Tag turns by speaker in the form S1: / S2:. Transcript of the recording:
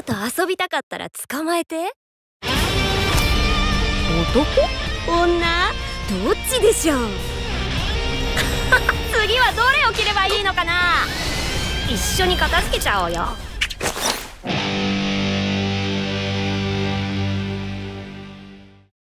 S1: オと遊びたかったら捕まえて。
S2: 男？
S1: 女？どっちでしょう？次はどれを着ればいいのかな？一緒に片付けちゃおうよ。